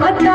पता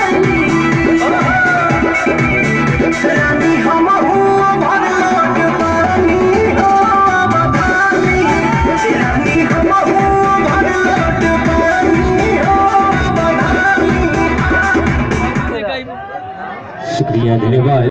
ya deliver